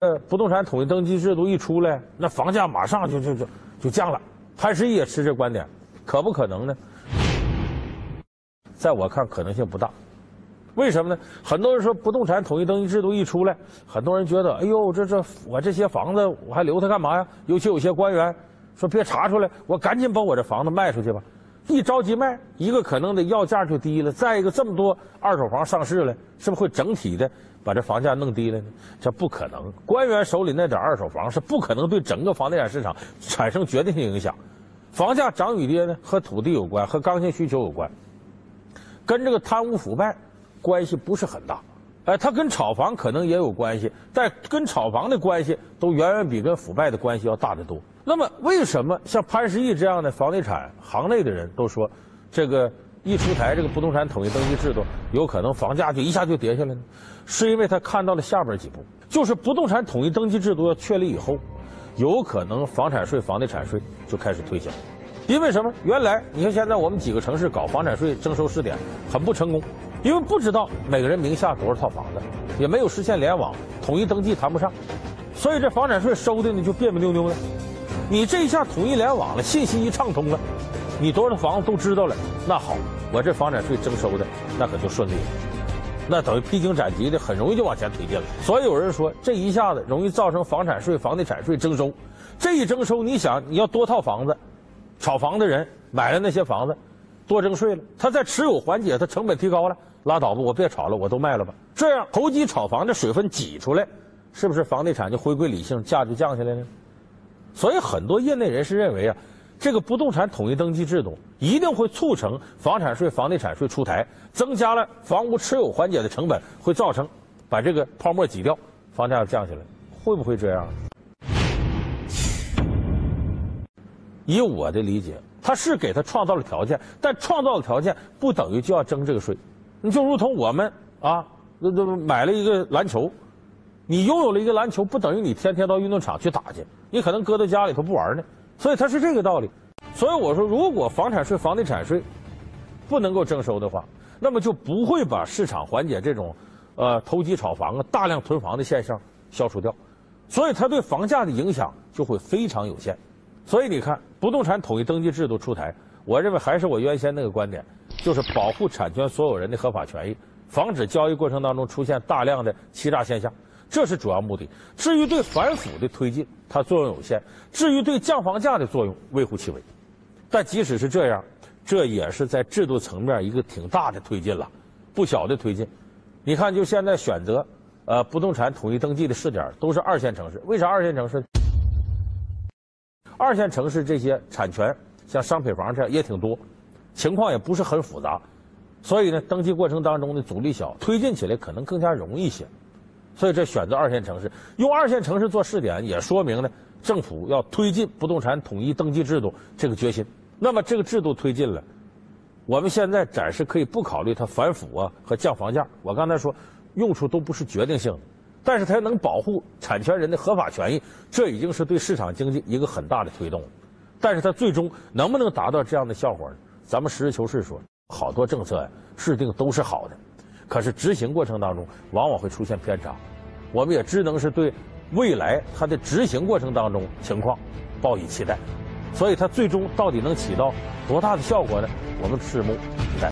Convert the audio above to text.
呃，不动产统一登记制度一出来，那房价马上就就就就降了。潘石屹也持这观点，可不可能呢？在我看，可能性不大。为什么呢？很多人说不动产统一登记制度一出来，很多人觉得，哎呦，这这我这些房子我还留它干嘛呀？尤其有些官员说，别查出来，我赶紧把我这房子卖出去吧。一着急卖，一个可能的要价就低了，再一个这么多二手房上市了，是不是会整体的把这房价弄低了呢？这不可能，官员手里那点二手房是不可能对整个房地产市场产生决定性影响。房价涨与跌呢，和土地有关，和刚性需求有关，跟这个贪污腐败关系不是很大。哎，它跟炒房可能也有关系，但跟炒房的关系都远远比跟腐败的关系要大得多。那么，为什么像潘石屹这样的房地产行内的人都说，这个一出台这个不动产统一登记制度，有可能房价就一下就跌下来呢？是因为他看到了下边几步，就是不动产统一登记制度要确立以后，有可能房产税、房地产税就开始推行。因为什么？原来你看现在我们几个城市搞房产税征收试点很不成功，因为不知道每个人名下多少套房子，也没有实现联网统一登记谈不上，所以这房产税收的呢就别别扭扭的。你这一下统一联网了，信息一畅通了，你多少房子都知道了，那好，我这房产税征收的那可就顺利了，那等于披荆斩棘的，很容易就往前推进了。所以有人说，这一下子容易造成房产税、房地产税征收，这一征收，你想你要多套房子，炒房的人买了那些房子，多征税了，他在持有环节他成本提高了，拉倒吧，我别炒了，我都卖了吧，这样投机炒房的水分挤出来，是不是房地产就回归理性，价就降下来呢？所以，很多业内人士认为啊，这个不动产统一登记制度一定会促成房产税、房地产税出台，增加了房屋持有环节的成本，会造成把这个泡沫挤掉，房价降下来，会不会这样？以我的理解，他是给他创造了条件，但创造的条件不等于就要征这个税。你就如同我们啊，那那买了一个篮球。你拥有了一个篮球，不等于你天天到运动场去打去，你可能搁在家里头不玩呢。所以它是这个道理。所以我说，如果房产税、房地产税不能够征收的话，那么就不会把市场缓解这种呃投机炒房啊、大量囤房的现象消除掉。所以它对房价的影响就会非常有限。所以你看，不动产统一登记制度出台，我认为还是我原先那个观点，就是保护产权所有人的合法权益，防止交易过程当中出现大量的欺诈现象。这是主要目的。至于对反腐的推进，它作用有限；至于对降房价的作用，微乎其微。但即使是这样，这也是在制度层面一个挺大的推进了，不小的推进。你看，就现在选择呃不动产统一登记的试点都是二线城市。为啥二线城市？二线城市这些产权像商品房这样也挺多，情况也不是很复杂，所以呢，登记过程当中的阻力小，推进起来可能更加容易一些。所以这选择二线城市，用二线城市做试点，也说明呢政府要推进不动产统一登记制度这个决心。那么这个制度推进了，我们现在暂时可以不考虑它反腐啊和降房价。我刚才说用处都不是决定性的，但是它能保护产权人的合法权益，这已经是对市场经济一个很大的推动。但是它最终能不能达到这样的效果呢？咱们实事求是说，好多政策呀制定都是好的。可是执行过程当中，往往会出现偏差，我们也只能是对未来它的执行过程当中情况抱以期待，所以它最终到底能起到多大的效果呢？我们拭目以待。